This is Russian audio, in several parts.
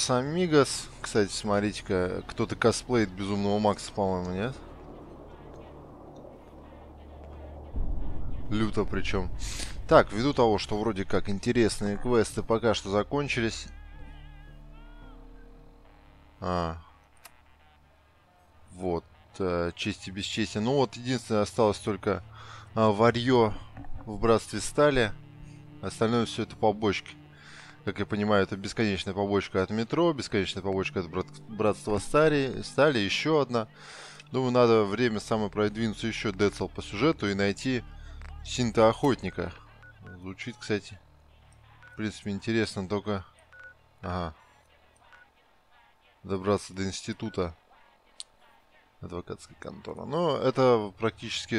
С Амигос. Кстати, смотрите-ка, кто-то косплеит Безумного Макса, по-моему, нет? Люто причем. Так, ввиду того, что вроде как интересные квесты пока что закончились. А. Вот. Э, честь и бесчестие. Ну вот, единственное, осталось только а, варье в Братстве Стали. Остальное все это побочки. Как я понимаю, это бесконечная побочка от метро, бесконечная побочка от брат... Братства Стали, Стали, еще одна. Думаю, надо время самое продвинуться еще Децл по сюжету и найти Синта Охотника. Звучит, кстати, в принципе, интересно, только... Ага. Добраться до института адвокатской конторы. Но это практически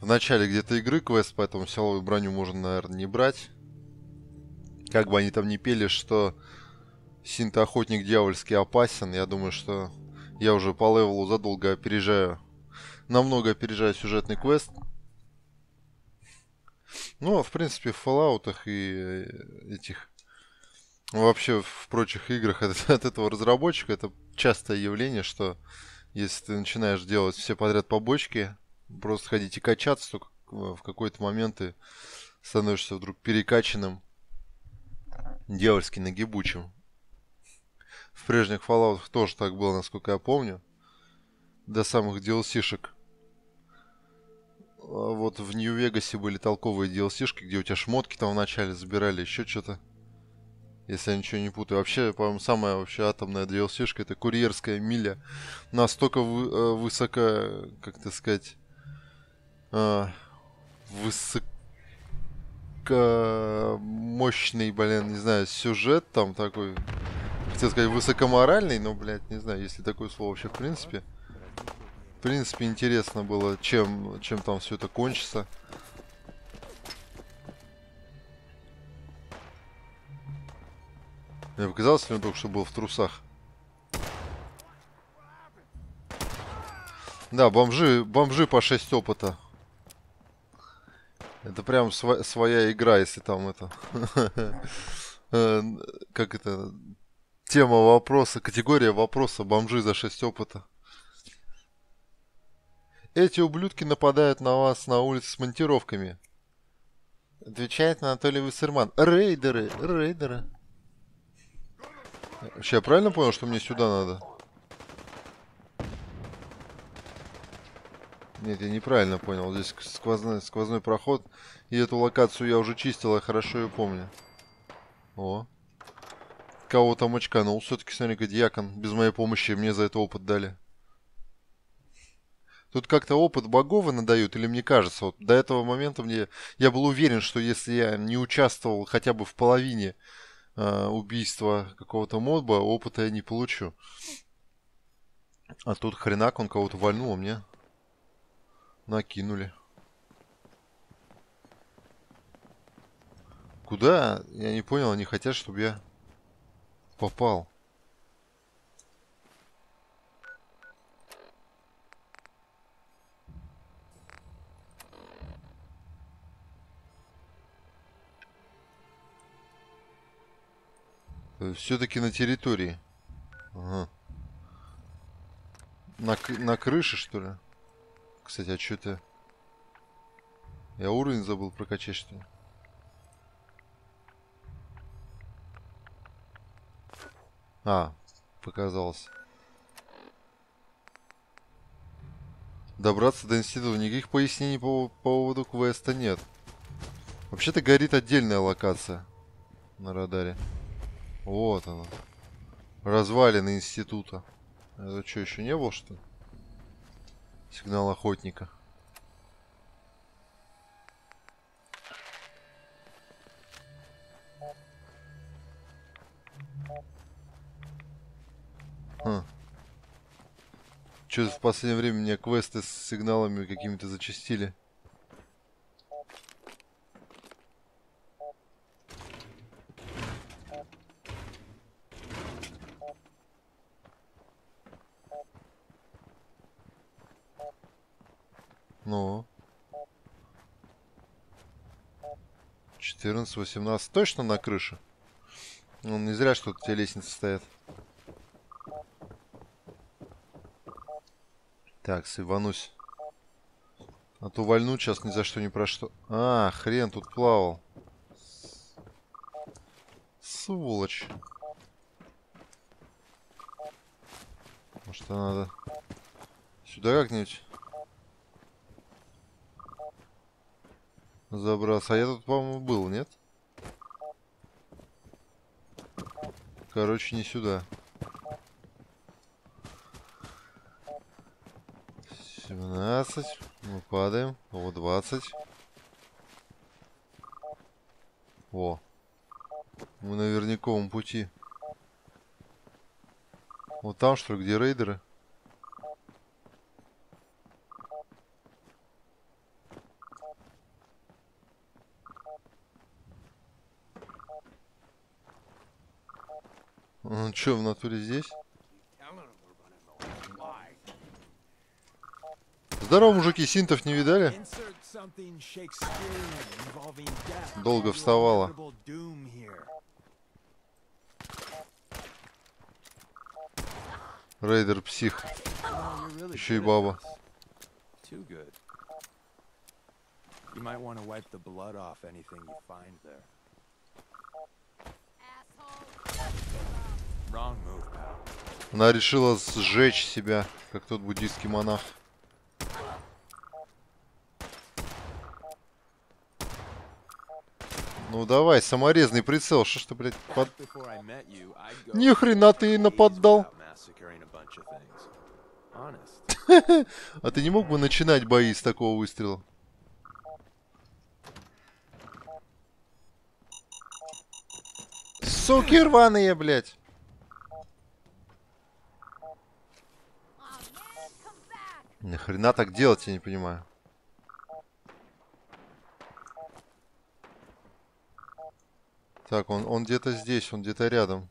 в начале где-то игры квест, поэтому силовую броню можно, наверное, не брать. Как бы они там не пели, что Синта-охотник дьявольски опасен, я думаю, что я уже по левелу задолго опережаю, намного опережаю сюжетный квест. Ну, в принципе, в Fallout и э, этих вообще в прочих играх от, от этого разработчика это частое явление, что если ты начинаешь делать все подряд побочки, просто ходить и качаться, то в какой-то момент ты становишься вдруг перекачанным, дьявольски нагибучим. В прежних Fallout тоже так было, насколько я помню. До самых DLC-шек. А вот в Нью-Вегасе были толковые DLC-шки, где у тебя шмотки там вначале забирали, еще что-то. Если я ничего не путаю. Вообще, по-моему, самая вообще атомная DLC-шка это курьерская миля. Настолько вы, э, высоко, как это сказать, э, высоко мощный, блин, не знаю, сюжет там такой. Хотел сказать высокоморальный, но, блядь, не знаю, если такое слово вообще в принципе. В принципе, интересно было, чем, чем там все это кончится. Мне показалось, что он только что был в трусах. Да, бомжи, бомжи по 6 опыта. Это прям св своя игра, если там это... Э, как это... Тема вопроса, категория вопроса бомжи за 6 опыта. Эти ублюдки нападают на вас на улице с монтировками. Отвечает Анатолий Вассерман. Рейдеры, рейдеры. Вообще, я правильно понял, что мне сюда надо? Нет, я неправильно понял. Здесь сквозной, сквозной проход. И эту локацию я уже чистил, я хорошо ее помню. О. Кого там очканул. Все-таки, смотри-ка, дьякон. Без моей помощи мне за это опыт дали. Тут как-то опыт боговы надают, или мне кажется, вот до этого момента мне я был уверен, что если я не участвовал хотя бы в половине э, убийства какого-то модба, опыта я не получу. А тут хренак, он кого-то вальнул, а мне накинули. Куда? Я не понял, они хотят, чтобы я попал. Все-таки на территории. Ага. На, на крыше, что ли? Кстати, а что это? Я уровень забыл прокачать, что ли? А, показалось. Добраться до института. Никаких пояснений по, по поводу квеста нет. Вообще-то горит отдельная локация на радаре. Вот она. Развалины института. Это что, еще не был, что ли? Сигнал охотника. Хм. Что-то в последнее время мне квесты с сигналами какими-то зачастили. Ну. 14, 18. Точно на крыше? Ну, не зря, что тут те лестницы стоят. Так, сыванусь. А то вальнуть сейчас ни за что ни про что. А, хрен тут плавал. Сволочь. Может, надо сюда как-нибудь забраться. А я тут, по-моему, был, нет? Короче, не сюда. 17. Мы падаем. О, 20. О. Мы на верниковом пути. Вот там, что ли, где рейдеры? Что, в натуре здесь? Здорово, мужики, синтов не видали? Долго вставала. Рейдер псих. Еще и баба. You might want to wipe the blood off anything you find there. Она решила сжечь себя, как тот буддийский монах. Ну давай, саморезный прицел. Что ж ты, блядь, под... Ни хрена ты нападал. А ты не мог бы начинать бои с такого выстрела? Суки рваные, блядь. Нахрена так делать, я не понимаю. Так, он, он где-то здесь, он где-то рядом.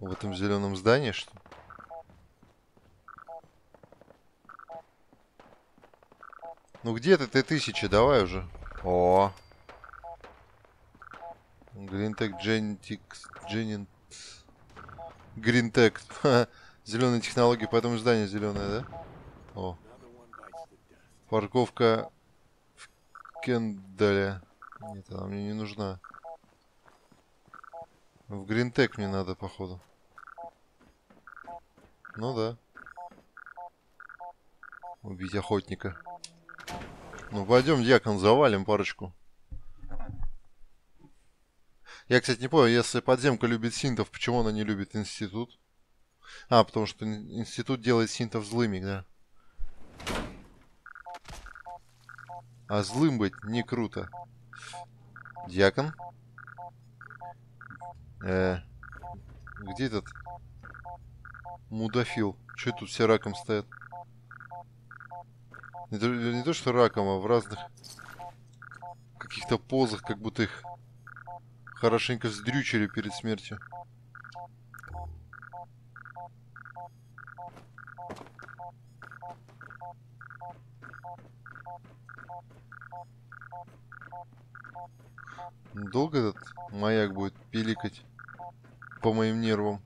В этом зеленом здании, что Ну где ты, ты тысяча, давай уже. О. Гринтек Genetics. Genent. Гринтек. Зеленые технологии, поэтому здание зеленое, да? О. Парковка в Кендале. Нет, она мне не нужна. В Гринтек мне надо, походу. Ну да. Убить охотника. Ну пойдем, дьякон, завалим парочку. Я, кстати, не понял, если подземка любит синтов, почему она не любит институт? А, потому что институт делает синтов злыми, да. А злым быть не круто. Дьякон? Э, где этот мудофил? Че тут все раком стоят? Не не то, что раком, а в разных каких-то позах, как будто их хорошенько вздрючили перед смертью. Долго этот маяк будет пиликать по моим нервам?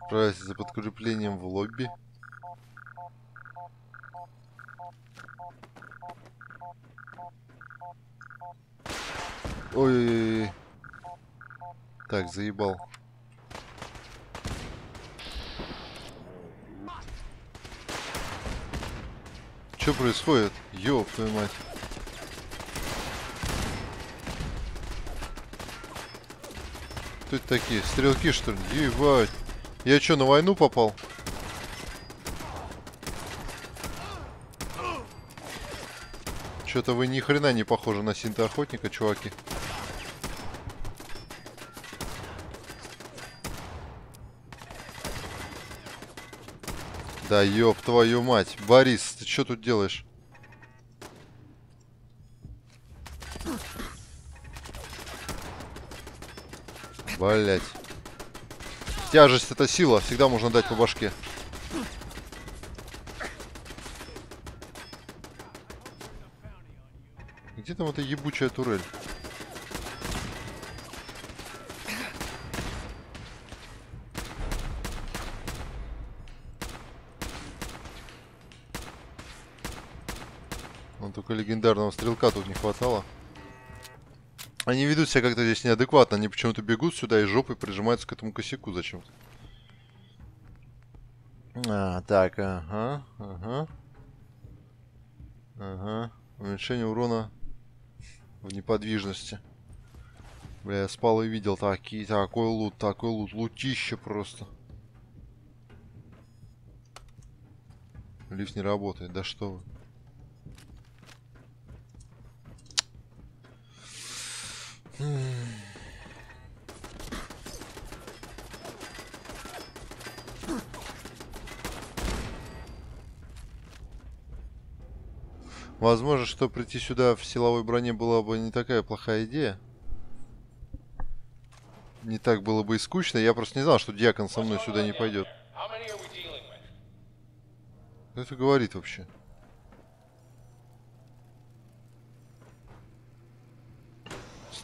Отправиться за подкреплением в лобби. Ой-ой-ой. Так, заебал. Что происходит? Ёб твою мать. Это такие? Стрелки, что ли? Ебать. Я что, на войну попал? Что-то вы ни хрена не похожи на синтоохотника, чуваки. Да ёб твою мать. Борис, ты что тут делаешь? Блять. Тяжесть это сила, всегда можно дать по башке. Где там эта ебучая турель? Вон только легендарного стрелка тут не хватало. Они ведут себя как-то здесь неадекватно. Они почему-то бегут сюда и жопой прижимаются к этому косяку зачем-то. А, так, ага, ага. Ага. Уменьшение урона в неподвижности. Бля, я спал и видел такие, такой лут, такой лут, лутище просто. Лифт не работает, да что вы. Возможно, что прийти сюда в силовой броне была бы не такая плохая идея. Не так было бы и скучно. Я просто не знал, что Дьякон со мной сюда не пойдет. Что это говорит вообще?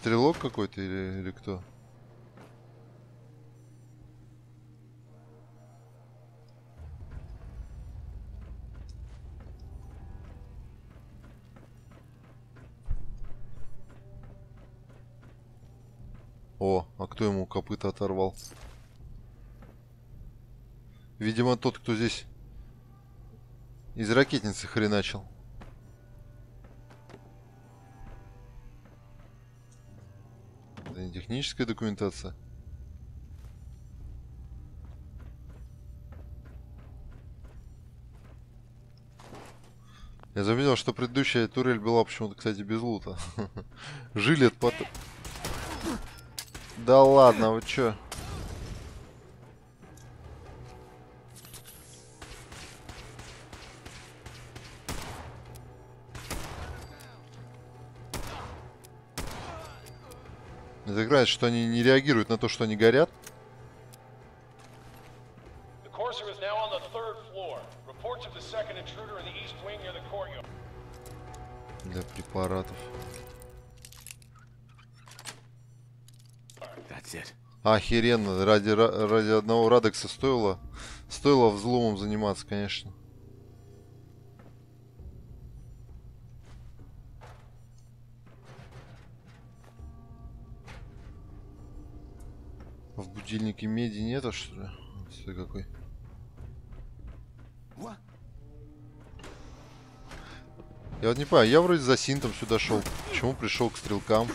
Стрелок какой-то или, или кто? О, а кто ему копыта оторвал? Видимо, тот, кто здесь из ракетницы хреначил. Техническая документация. Я заметил, что предыдущая турель была почему-то, кстати, без лута. Жилет потом... Да ладно, вы чё? Это играет, что они не реагируют на то, что они горят. Для препаратов. Охеренно. Ради, ради одного Радекса стоило, стоило взломом заниматься, конечно. В будильнике меди нету, что ли? Стой какой. Я вот не понимаю, я вроде за синтом сюда шел. Почему пришел к стрелкам?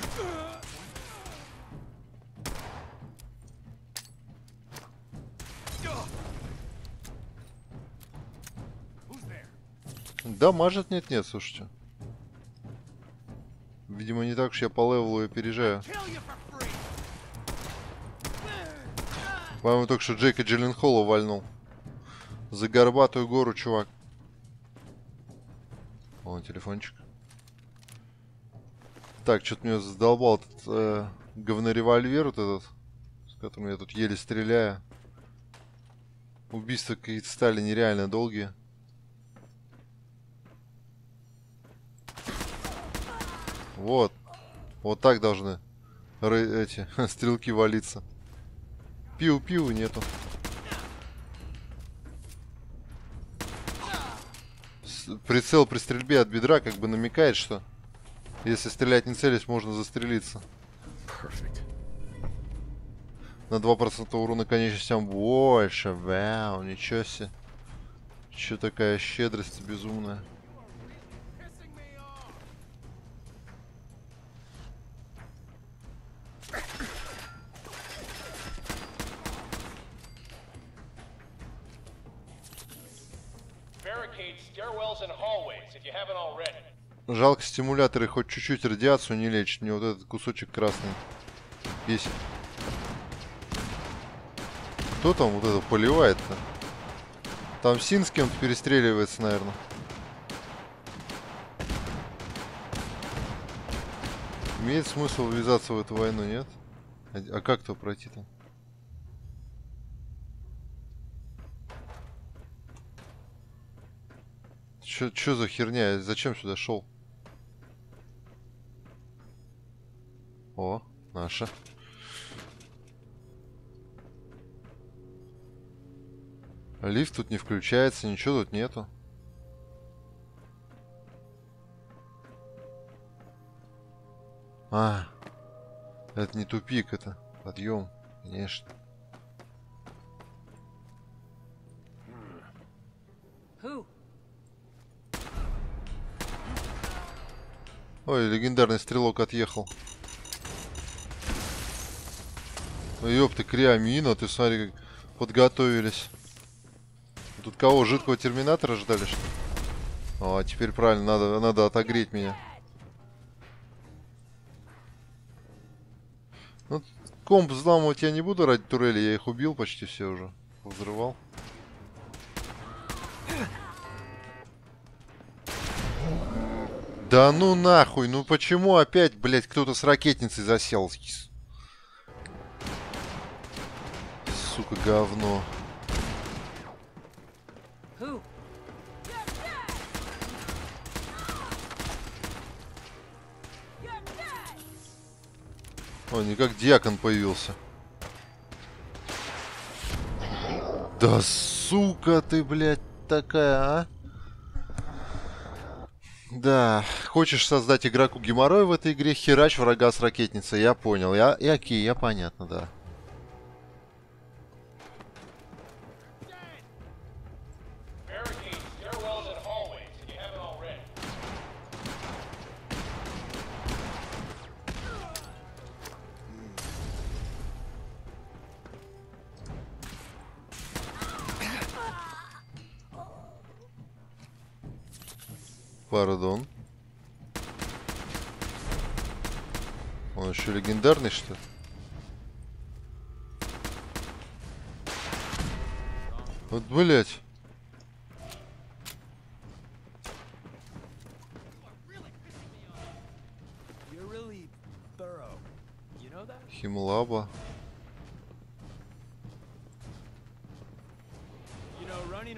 Да, мажет нет-нет, слушайте. Видимо, не так уж я по левелу опережаю. По-моему, только что Джейка Джилленхола вальнул. За горбатую гору, чувак. Вон телефончик. Так, что-то меня задолбал этот э, говноревольвер вот этот, с которым я тут еле стреляю. Убийства какие-то стали нереально долгие. Вот. Вот так должны эти стрелки валиться. Пиу-пиу нету. Прицел при стрельбе от бедра как бы намекает, что если стрелять не целясь, можно застрелиться. Perfect. На 2% урона конечностям больше. Вау, ничего себе. Че такая щедрость безумная. Жалко, стимуляторы хоть чуть-чуть радиацию не лечат. Мне вот этот кусочек красный бесит. Кто там вот это поливает-то? Там Син с кем-то перестреливается, наверное. Имеет смысл ввязаться в эту войну, нет? А, а как то пройти там? Чё за херня? Я зачем сюда шел? О, наша. Лифт тут не включается, ничего тут нету. А, это не тупик, это подъем, конечно. Who? Ой, легендарный стрелок отъехал. Ну ёпты, Криамина, ты смотри, как подготовились. Тут кого, жидкого терминатора ждали, что ли? О, теперь правильно, надо, надо отогреть меня. Ну, комп взламывать я не буду ради турели, я их убил почти все уже. Взрывал. Да ну нахуй, ну почему опять, блядь, кто-то с ракетницей засел? Сука, говно. О, не как диакон появился. Да сука ты, блядь, такая, а? Да, хочешь создать игроку геморрой в этой игре, херач врага с ракетницей, я понял. Я, я окей, я понятно, да.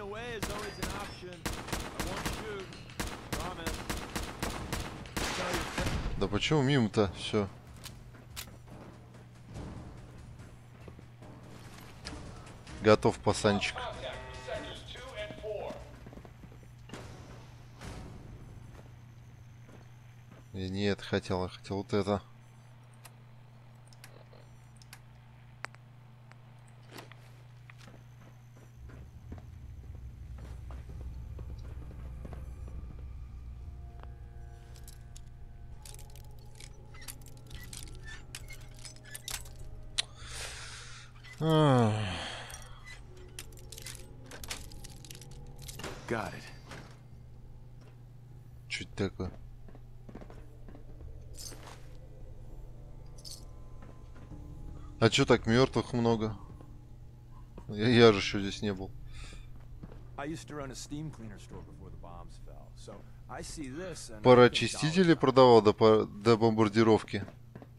Away is always an option. I won't shoot. Promise. Да почему мимо-то все? Готов, пацанчик. Contact with sectors 2 and 4. Я не это хотел, хотел вот это. Чуть такое. А чё так мертвых много? Я, я же еще здесь не был. Dollars- продавал до, до бомбардировки.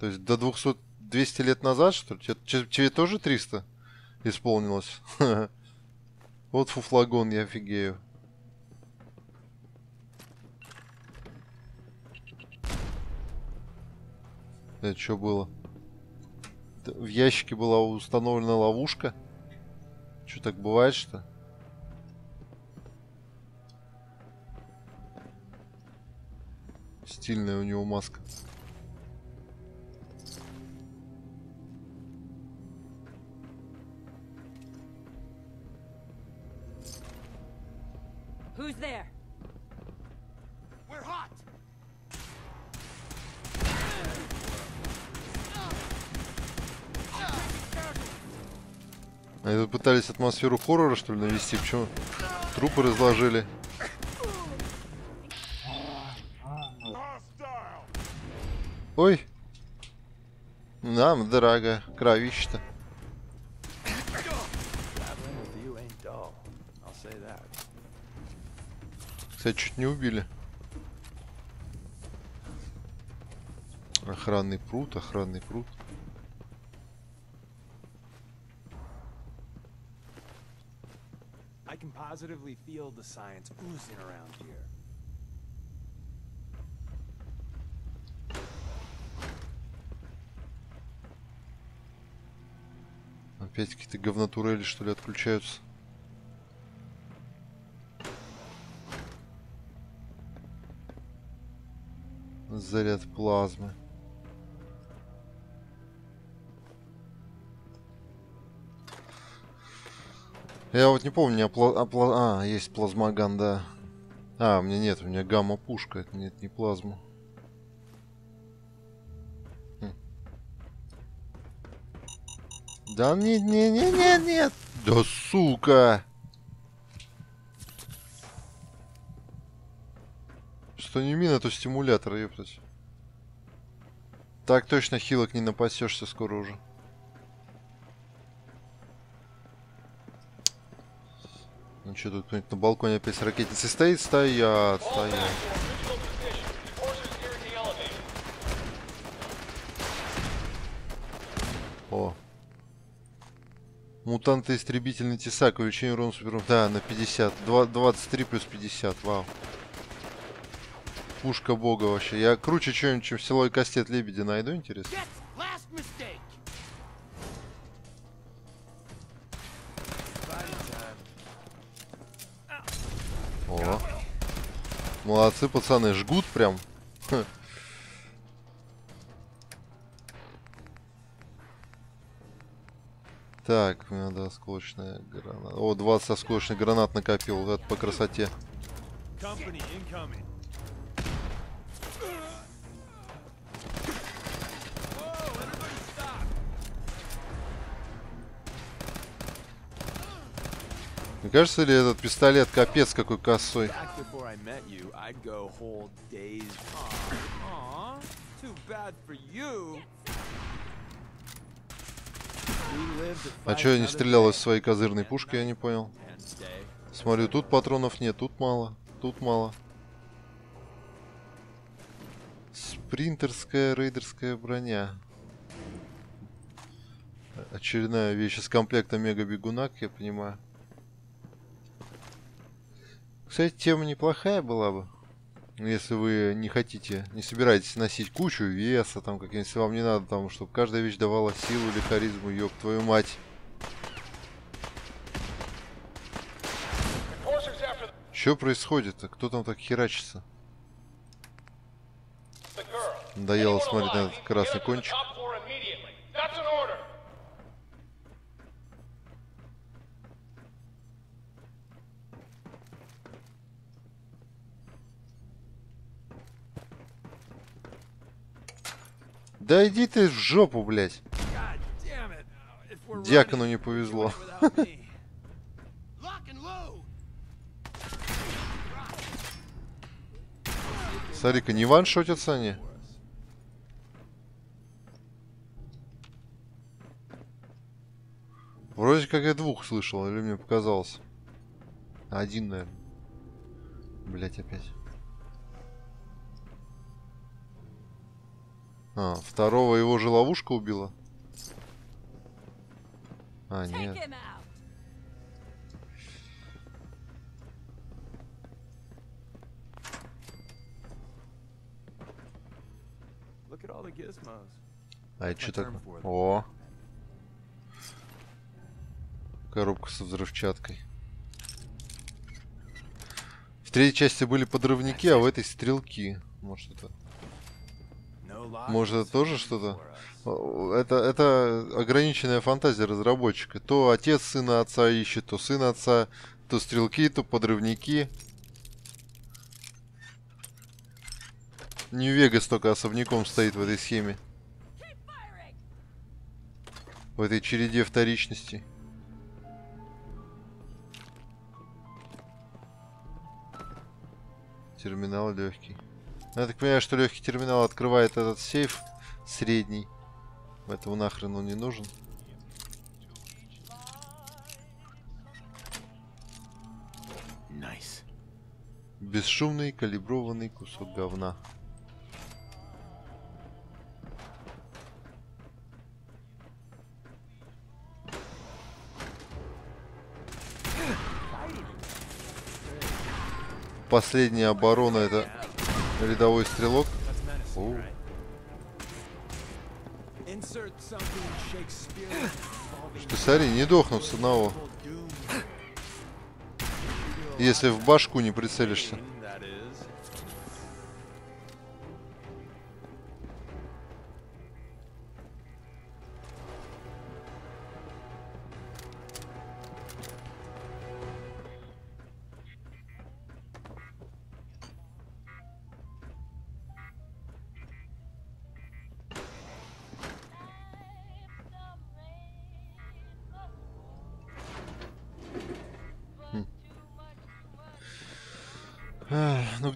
То есть до 200, 200 лет назад, что ли? Че- Тебе тоже 300 исполнилось? Вот фуфлагон, я офигею. Это что было? В ящике была установлена ловушка? Что так бывает, что? Стильная у него маска. Пытались атмосферу хоррора, что ли, навести? Почему трупы разложили? Ой. Нам, дорого, кровище-то. Кстати, чуть не убили. Охранный пруд, охранный пруд. Positively feel the science oozing around here. Опять какие-то говнотурели, что ли, отключаются. Заряд плазмы. Я вот не помню, меня пла- а, пла- а, есть плазмоган, да. А, у меня нет, у меня гамма-пушка, нет, не плазма. Хм. Да нет, нет, нет, нет, нет. Да сука. Что не мина, то стимулятор, ептать. Так точно хилок не напасешься скоро уже. Ну что, тут кто-нибудь на балконе опять с ракетницей стоит? Стоят, стоят. О. Мутанты истребительный тесак. Увеличение урона супер... Да, на 50. Два- 23 плюс 50. Вау. Пушка бога вообще. Я круче что-нибудь, чем село и кастет лебедя найду, интересно. О. Молодцы, пацаны. Жгут прям. Так, мне надо осколочная граната. О, 20 осколочных гранат накопил. Это по красоте. Company incoming. Не кажется ли этот пистолет капец какой косой? А чё я не стрелял из своей козырной пушки, я не понял. Смотрю, тут патронов нет, тут мало, тут мало. Спринтерская рейдерская броня. Очередная вещь из комплекта мега-бегуна, я понимаю. Кстати, тема неплохая была бы. Если вы не хотите, не собираетесь носить кучу веса, там, как если вам не надо, там, чтобы каждая вещь давала силу или харизму, ёб твою мать. Что происходит-то? Кто там так херачится? Надоело смотреть на этот красный кончик. Да иди ты в жопу, блядь. Дьякону не повезло. Смотри-ка, не ваншотятся они? Вроде как я двух слышал, или мне показалось. Один, наверное. Блять, опять. А, второго его же ловушка убила? А, нет. А это что такое? О! Коробка со взрывчаткой. В третьей части были подрывники, а в этой стрелки. Может это... Может, это тоже что-то? Это, это ограниченная фантазия разработчика. То отец сына отца ищет, то сын отца, то стрелки, то подрывники. Нью-Вегас только особняком стоит в этой схеме. В этой череде вторичности. Терминал легкий. Ну, Я так понимаю, что легкий терминал открывает этот сейф средний. Поэтому нахрен он не нужен. Nice. Бесшумный калиброванный кусок говна. Последняя оборона это рядовой стрелок. Involving Ты смотри, не дохнут с одного, если в башку не прицелишься.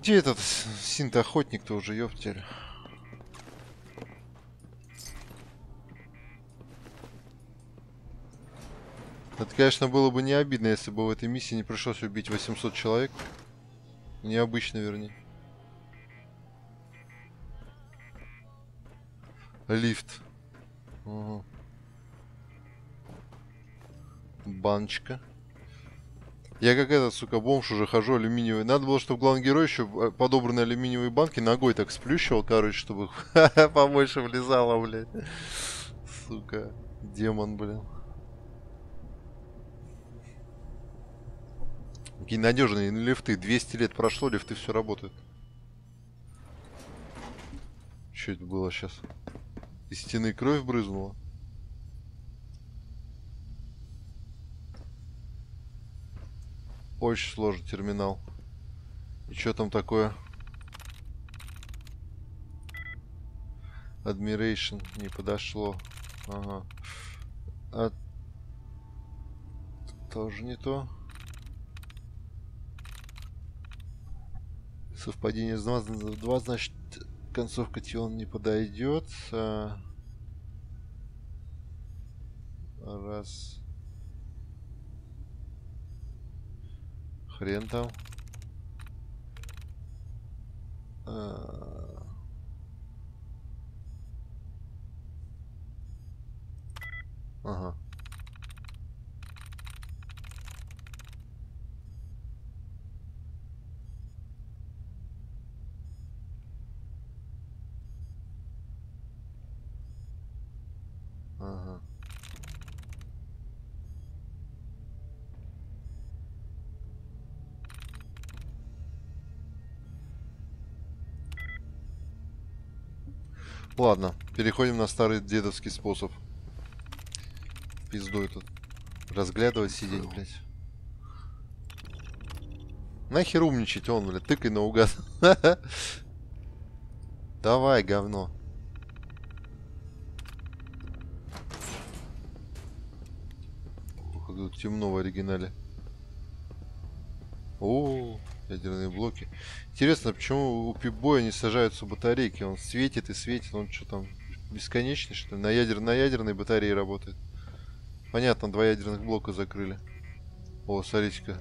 Где этот синт-охотник-то уже, ёптель? Это, конечно, было бы не обидно, если бы в этой миссии не пришлось убить 800 человек. Необычно, вернее. Лифт. Ага. Баночка. Я как этот, сука, бомж уже хожу алюминиевый. Надо было, чтобы главный герой еще э, подобранные алюминиевые банки ногой так сплющивал, короче, чтобы побольше влезало, блядь. Сука. Демон, блин. Какие надежные лифты. 200 лет прошло, лифты все работают. Что это было сейчас? Из стены кровь брызнула? Очень сложный терминал. И что там такое? Admiration не подошло. Ага. А... Тоже не то. Совпадение с 2, 2 значит концовка Тион не подойдет. А... Раз. Хрен там. А. Ага. Ага. Ладно, переходим на старый дедовский способ. В Пизду этот. Разглядывать сидеть, блядь. Нахер умничать, он, блядь, тыкай наугад. Давай, говно. Как тут темно в оригинале. О, ядерные блоки. Интересно, почему у пипбоя не сажаются батарейки? Он светит и светит, он что там, бесконечный, что ли? На, ядер... на ядерной батарее работает. Понятно, два ядерных блока закрыли. О, смотрите-ка.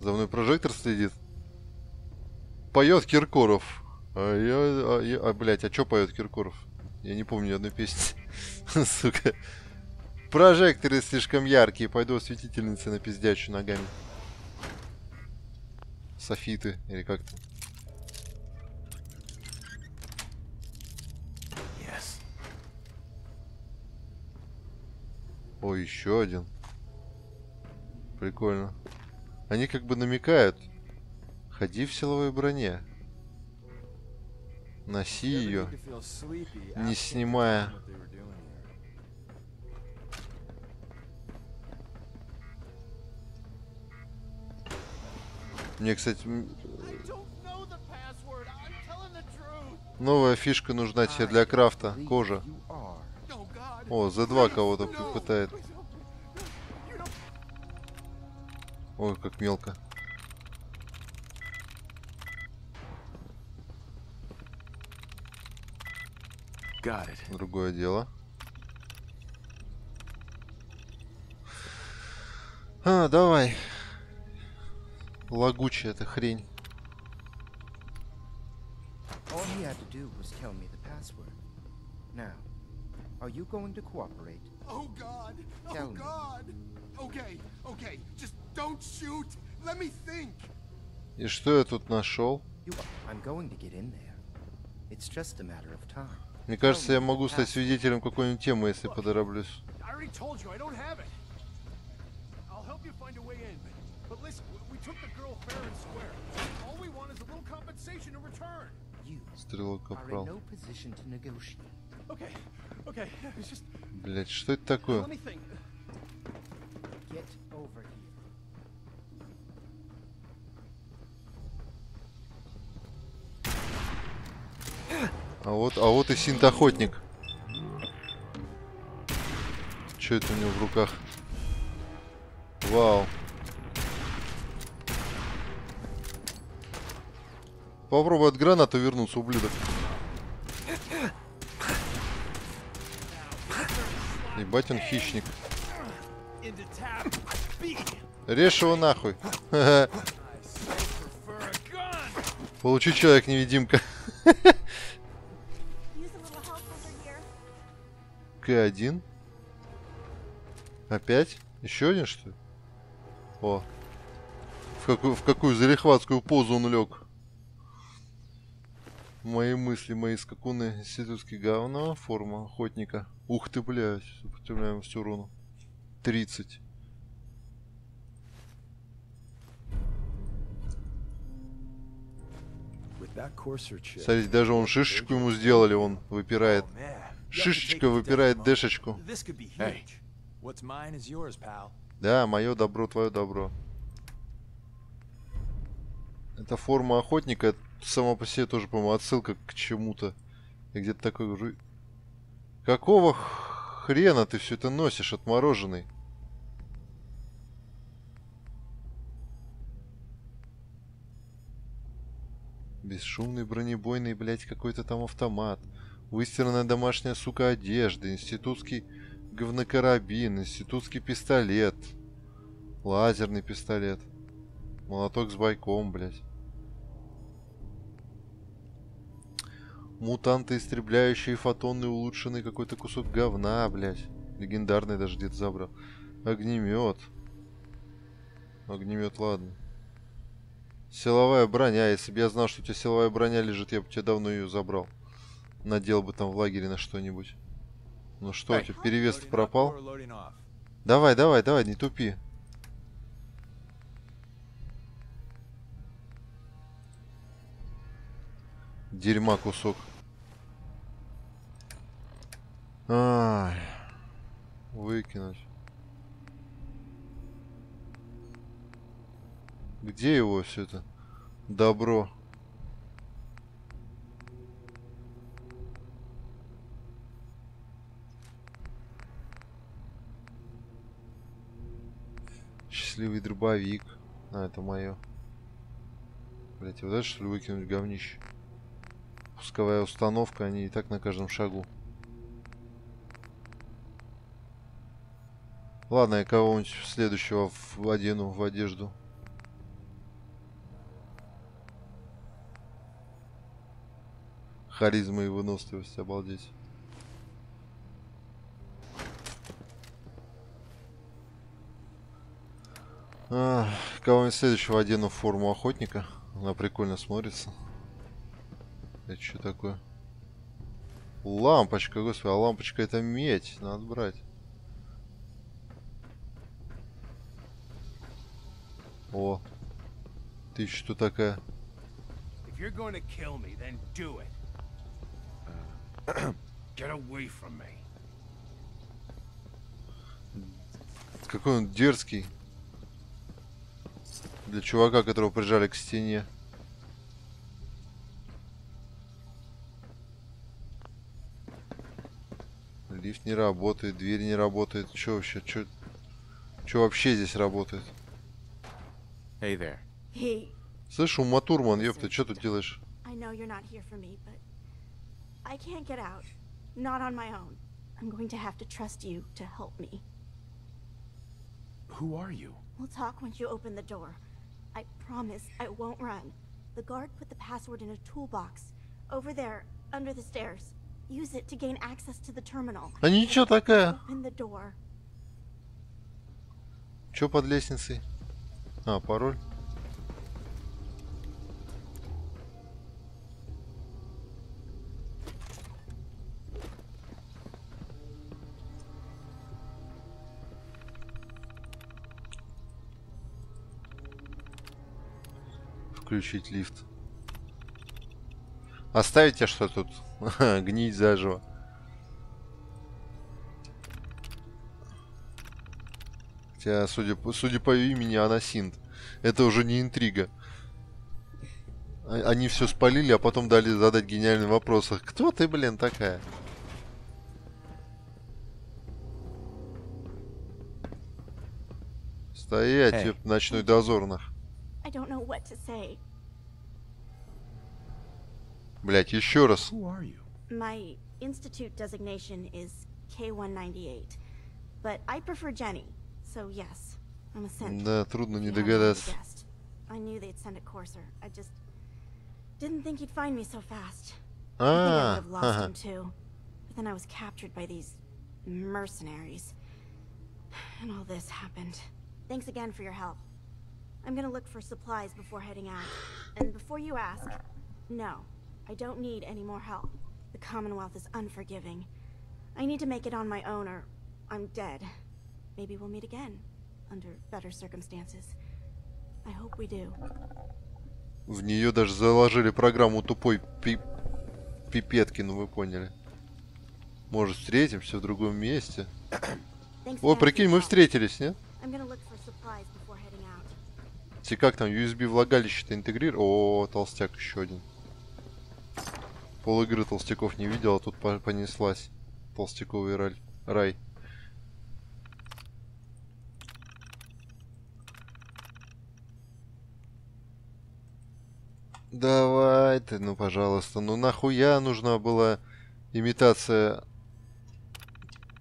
За мной прожектор следит. Поет Киркоров. А я... А, я... а блядь, а чё поет Киркоров? Я не помню ни одной песни. Сука. Прожекторы слишком яркие. Пойду осветительницы на пиздячу ногами. Софиты, или как там. Yes. О, еще один. Прикольно. Они как бы намекают. Ходи в силовой броне. Носи ее. не снимая. Мне, кстати, новая фишка нужна тебе для крафта. Кожа. О, Z2 кого-то п- пытает. Ой, как мелко. Другое дело. А, давай. Лагучая эта хрень. All he had to do was tell me the password. Now, are you going to cooperate? Oh God! Tell oh me. God! Okay, okay, just don't shoot. Let me think. И что я тут нашел? You I'm going to get in there. It's just a matter of time. Мне кажется, я могу стать свидетелем какой-нибудь темы, если подороблюсь. I already told you I don't have it. I'll help you find a way in. But listen, we- took the girl fair and square. All we want is a little compensation in return. You are in no position to negotiate. Okay, okay. It's just Блять, что это такое? let me think. Get over here. А вот, а вот и синт-охотник. Что это у него в руках? Вау. Попробуй от гранаты вернуться, ублюдок. Ебать он хищник. Режь его нахуй. Получи человек-невидимка. Use a little help over here. К1. Опять? Еще один, что ли? О. В какую, в какую зарехватскую позу он лег. Мои мысли, мои скакуны, институтский говно, форма охотника. Ух ты, блядь, сопротивляемость урону. 30. With that courser chip. Смотрите, даже он шишечку ему сделали, он выпирает. Oh, Шишечка выпирает дэшечку. Pal. Да, мое добро, твое добро. Это форма охотника, сама по себе тоже, по-моему, отсылка к чему-то. Я где-то такой говорю. Какого хрена ты все это носишь, отмороженный? Бесшумный бронебойный, блядь, какой-то там автомат. Выстиранная домашняя, сука, одежда. Институтский говнокарабин. Институтский пистолет. Лазерный пистолет. Молоток с бойком, блядь. Мутанты, истребляющие фотонный улучшенный какой-то кусок говна, блядь. Легендарный даже где-то забрал. Огнемет. Огнемет, ладно. Силовая броня. Если бы я знал, что у тебя силовая броня лежит, я бы тебе давно ее забрал. Надел бы там в лагере на что-нибудь. Ну что, у тебя перевес пропал? Давай, давай, давай, не тупи. Дерьма кусок. Ай. Выкинуть. Где его все это? Добро. Счастливый дробовик. А, это мое. Блять, вот это что ли выкинуть говнище? Пусковая установка, они и так на каждом шагу. Ладно, я кого-нибудь следующего в одену в одежду. Харизма и выносливость, обалдеть. А, Кого-нибудь следующего одену в форму охотника. Она прикольно смотрится. Это что такое? Лампочка, господи, а лампочка это медь. Надо брать. О. Ты что такая? Какой он дерзкий. Для чувака, которого прижали к стене. Лифт не работает, дверь не работает. Что вообще? Что вообще здесь работает? Hey there. He. Слышь, Ума Турман, ёпта, что тут делаешь? I know you're not here for me, but I can't get out. Not on my own. I'm going to have to trust you to help me. Who are you? We'll talk once you open the door. I promise I won't run. The guard put the password in a toolbox. Over there, under the stairs. Use it to gain access to the terminal. А ничего такая. Чё под лестницей? А, пароль. Включить лифт. Оставите что тут? Гнить заживо. Хотя, судя по, судя по имени, она Синт. Это уже не интрига. А- Они все спалили, а потом дали задать гениальный вопрос. Кто ты, блин, такая? Стоять, ёп, ночной дозорных. Блять, еще раз. Who are you? My institute designation is K198, but I prefer Jenny, so yes, I'm a synth. Да, трудно if не you haven't already догадаться. guessed. I knew they'd send a courser. I just didn't think he'd find me so fast. I think I А, would have lost ага. him too. But then I was captured by these mercenaries. And all this happened. Thanks again for your help. I'm gonna look for supplies before heading out. And before you ask, no, I don't need any more help. The Commonwealth is unforgiving. I need to make it on my own or I'm dead. Maybe we'll meet again, under better circumstances. I hope we do. В нее даже заложили программу тупой пи- пипетки, ну вы поняли. Может, встретимся в другом месте? О, прикинь, мы встретились, нет? Те как там, USB влагалище-то интегрировал? О, толстяк еще один. Пол игры толстяков не видел, а тут по- понеслась. Толстяковый раль. рай. Давай ты, ну пожалуйста. Ну нахуя нужна была имитация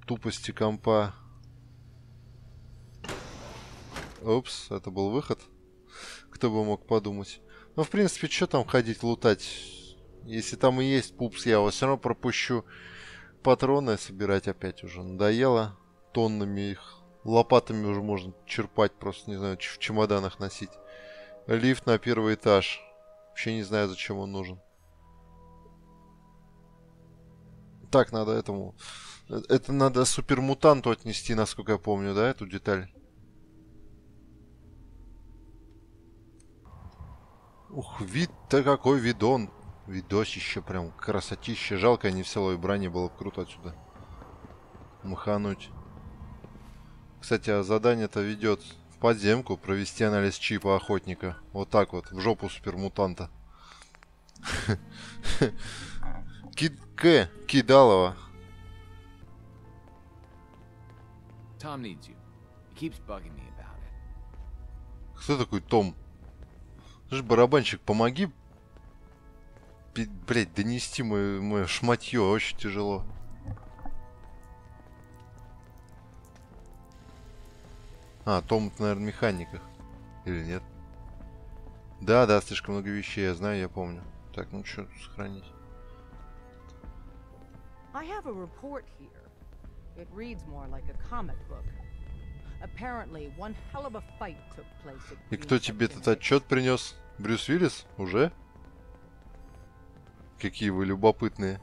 тупости компа? Опс, это был выход. Кто бы мог подумать. Ну, в принципе, что там ходить лутать? Если там и есть пупс, я его все равно пропущу. Патроны собирать опять уже надоело. Тоннами их. Лопатами уже можно черпать, просто, не знаю, в чемоданах носить. Лифт на первый этаж. Вообще не знаю, зачем он нужен. Так, надо этому... э, Это надо супермутанту отнести, насколько я помню, да, эту деталь? Ух, вид-то какой видон. Видосище прям, красотище. Жалко, не в силовой броне было бы круто отсюда. Махануть. Кстати, а задание-то ведет в подземку провести анализ чипа охотника. Вот так вот, в жопу супермутанта. Кид К. Кидалова. Кто такой Том? Слышь, барабанщик, помоги, блядь, донести мое, мое шматье. Очень тяжело. А, Том, наверное, механиках. Или нет? Да, да, слишком много вещей, я знаю, я помню. Так, ну что, сохранить. I have a report here. It reads more like a comic book. Apparently, one hell of a fight took place at И кто тебе этот отчет принес? Брюс Уиллис? Уже? Какие вы любопытные.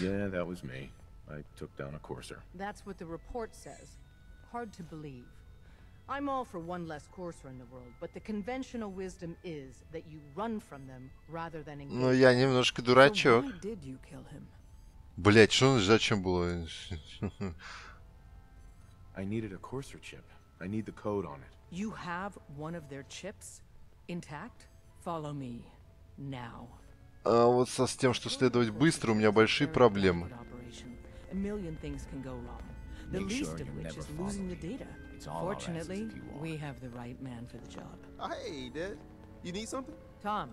Yeah, that was me. I took down a courser. That's what the report says. Hard to believe. I'm all for one less courser in the world, but the conventional wisdom is that you run from them rather than engage. Ну, я немножко дурачок. why did you kill him? Блять, что зачем было? I needed a courser chip. I need the code on it. You have one of their chips intact? Follow me now. А вот со с тем, что следовать быстро, у меня большие проблемы. A million things can go wrong. The Make least sure of you which never is follow losing the me. data. It's all I'll ask Fortunately, if you want. we have the right man for the job. Hey, Dad. You need something? Tom,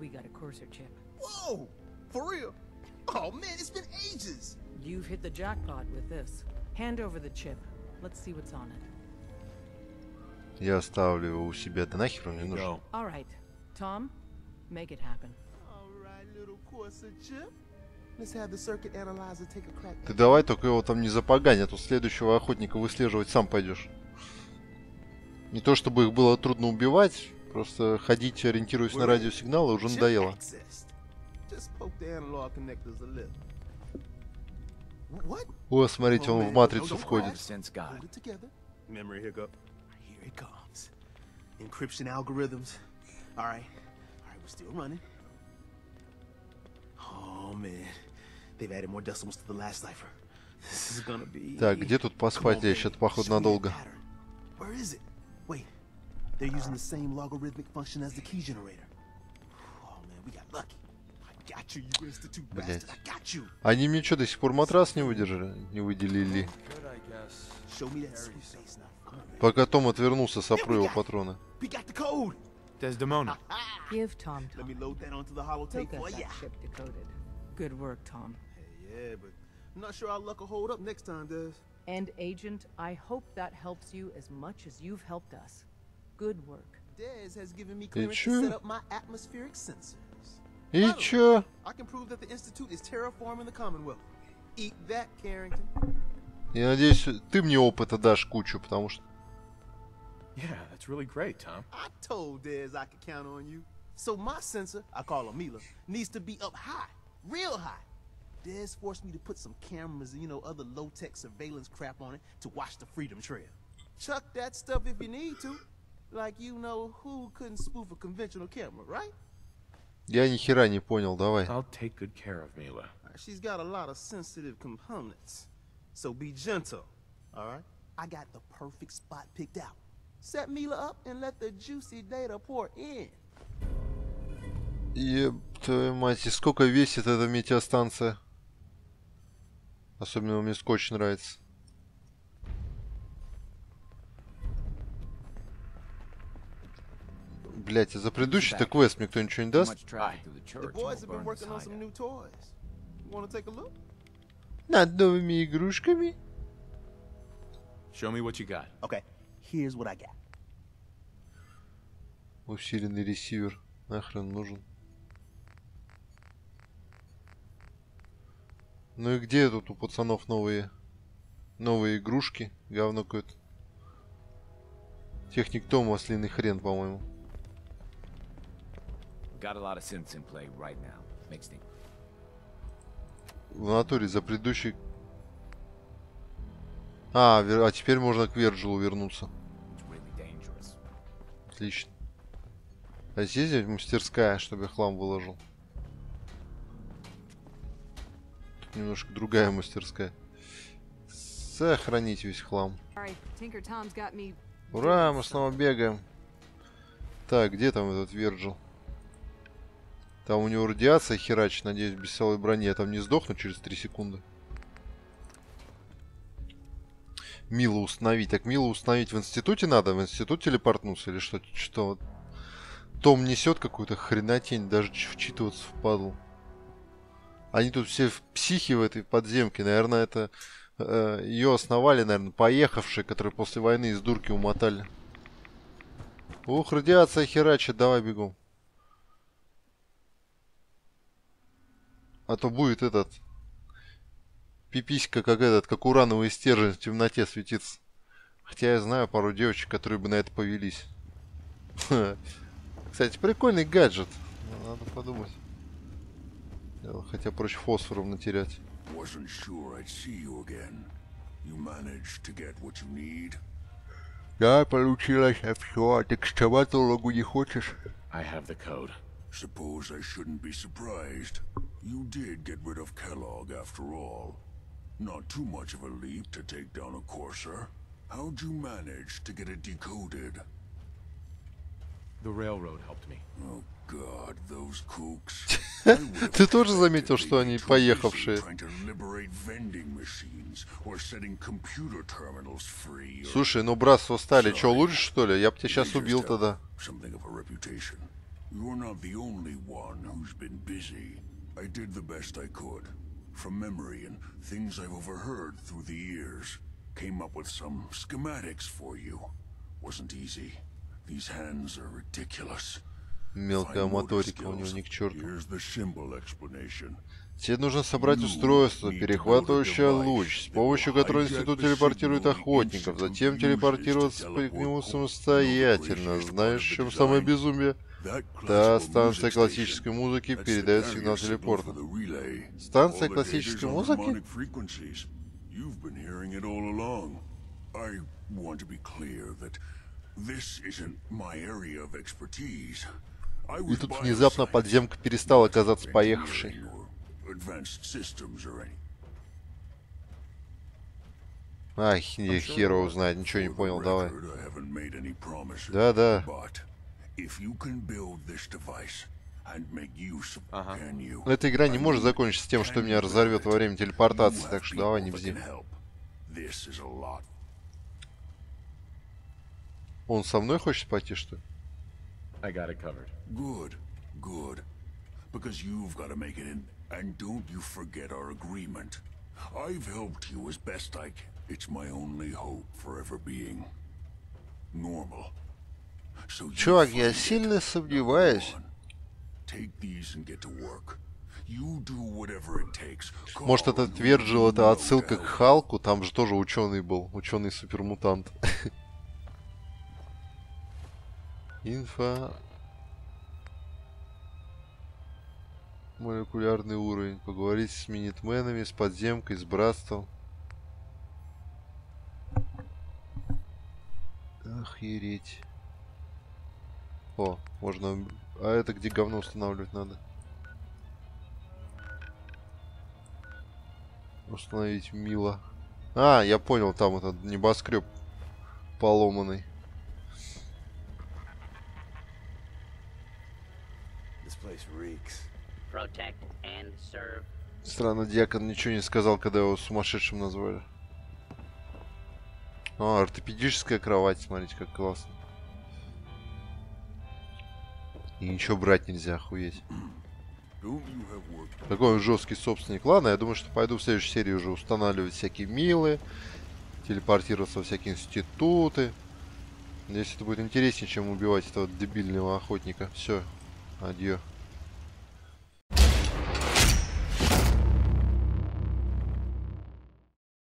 we got a courser chip. Whoa! For real? Oh man, it's been ages. You've hit the jackpot with this. Hand over the chip. Let's see what's on it. Я оставлю его у себя. Да нахер он мне you нужен? go. All right, Tom, make it happen. Ты давай только его там не запогань, а то следующего охотника выслеживать сам пойдешь. Не то чтобы их было трудно убивать, просто ходить, ориентируясь на радиосигналы, уже надоело. О, смотрите, он в матрицу входит. Encryption algorithms. All right. All right, we're still running. Так, где тут поспать? Я baby. что-то, походу, надолго. pattern. Where is it? Wait. They're using the same logarithmic function as the key generator. Oh, man, we got lucky. I got you, you institute Блять. bastard. I got you. Они мне что, до сих пор матрас не выдержали? Не выделили? Пока Том отвернулся, сопру его патроны. We got the code. Desdemona. Give Tom Let me load that onto the holotape for get ya. that ship decoded. Good work, Tom. Yeah, but I'm not sure our luck will hold up next time, Des. And Agent, I hope that helps you as much as you've helped us. Good work. Dez has given me clearance sure? to set up my atmospheric sensors. И чё? I can prove that the Institute is terraforming the Commonwealth. Eat that, Carrington. Я надеюсь, ты мне опыта дашь кучу, потому что... Yeah, that's really great, Tom. I told Dez I could count on you. So my sensor, I call her Mila, needs to be up high, real high. Dez forced me to put some cameras and, you know, other low-tech surveillance crap on it to watch the Freedom Trail. Chuck that stuff if you need to. Like you know who couldn't spoof a conventional camera, right? Я ни хера не понял, давай. I'll take good care of Mila. Uh, She's got a lot of sensitive components. So be gentle, all right? I got the perfect spot picked out. Set Mila up and let the juicy data pour in. Еб твою мать, и сколько весит эта метеостанция? Особенно мне скотч нравится. Блять, а за предыдущий-то квест мне кто ничего не даст? Над новыми игрушками? Show me what you got. Okay, here's what I got. Усиленный ресивер. Нахрен нужен. Ну и где тут у пацанов новые новые игрушки? Говно какое-то. Техник Том ослиный хрен, по-моему. Right. В натуре за предыдущий... А, вер- а теперь можно к Верджилу вернуться. Really. Отлично. А здесь мастерская, чтобы я хлам выложил. Тут немножко другая мастерская. Сохранить весь хлам. Ура, мы снова бегаем. Так, где там этот Верджил? Там у него радиация херачит, надеюсь, без силовой брони. Я там не сдохну через 3 секунды. Мило установить. Так Мило установить в институте надо? В институт телепортнуться или что? Что? Том несет какую-то хренотень, даже вчитываться впадлу. Они тут все в психи в этой подземке. Наверное, это э, ее основали, наверное, поехавшие, которые после войны из дурки умотали. Ух, радиация херачит, давай бегом. А то будет этот... Пиписька как этот, как урановый стержень в темноте светится. Хотя я знаю пару девочек, которые бы на это повелись. Кстати, прикольный гаджет. Надо подумать. Э, Хотя проще фосфором натерять. Wasn't sure I'd see you again. You managed to get what you need? Да, получилось все. Ты к стоматологу не хочешь? I have the code. Suppose I shouldn't be surprised. You did get rid of Kellogg after all. Not too much of a leap to take down a Corsair. How'd you manage to get it decoded? The railroad helped me. Oh. Ты тоже заметил, что они поехавшие? Слушай, ну братство стали, что лучше что ли? Я бы тебя сейчас убил тогда. You're not the only one who's been busy. I did the best I could. From memory and things I've overheard through the years. Came up with some schematics for you. Wasn't easy. These hands are ridiculous. Мелкая моторика у него ни к черту. Тебе нужно собрать устройство, перехватывающее луч, с помощью которого институт телепортирует охотников, затем телепортироваться к нему самостоятельно. Знаешь, в чем самое безумие? Да, станция классической музыки передает сигнал телепорта. Станция классической музыки? I want to be clear that this isn't my area of expertise. И тут внезапно подземка перестала казаться поехавшей. Ай, хе- хер его знает, ничего не понял, давай. of can you? Но эта игра не может закончиться тем, что меня разорвет во время телепортации, так что давай не lot. Он со мной хочет пойти, что ли? I got it covered. Good, good. Because you've got to make it in. And don't you forget our agreement. I've helped you as best I can. It's my only hope for ever being normal. So you Чувак, я сильно сомневаюсь. Take these and get to work. You do whatever it takes. Может, Carl, этот you Верджил это отсылка к. Халку? Там же тоже ученый был. Ученый супермутант. Инфа. Молекулярный уровень. Поговорить с минитменами, с подземкой, с братством. Охереть. О, можно... А это где говно устанавливать надо? Установить Мила. А, я понял, там этот небоскреб поломанный. This place reeks. Protect and serve. Странно, Дьякон ничего не сказал, когда его сумасшедшим назвали. А, ортопедическая кровать, смотрите, как классно. И ничего брать нельзя, охуеть. Такой жесткий собственник. Ладно, я думаю, что пойду в следующей серии уже устанавливать всякие милы, телепортироваться во всякие институты. Надеюсь, это будет интереснее, чем убивать этого дебильного охотника. Все, адьё.